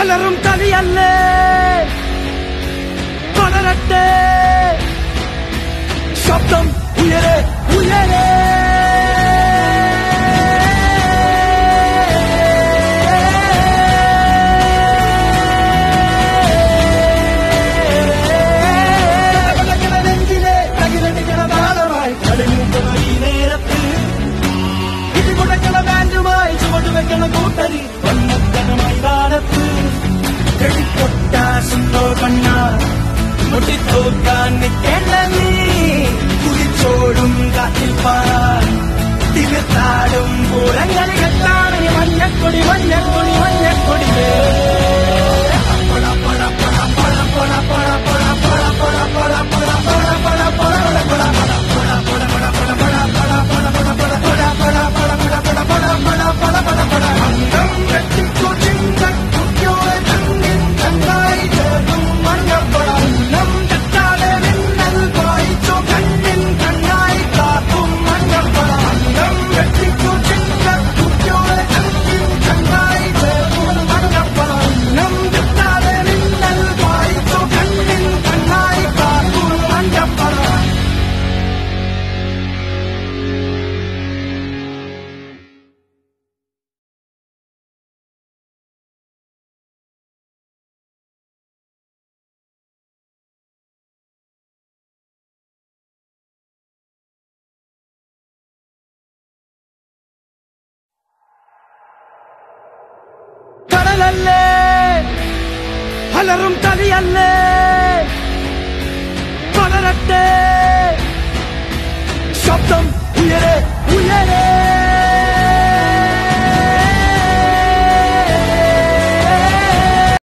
அலரும் தவி அல்ல. பலரட்டே சப்தம் உயரே உயரே. சுண்டோ பண்ணா முட்டி தோட்டான்னு கேட்டனே കുതിച്ചോടും കാറ്റിൽ പാറാൻ തികത്താടും പൂരങ്ങൾ ölenle Halarım taliyenle Bana redde Şaptım bu yere bu yere.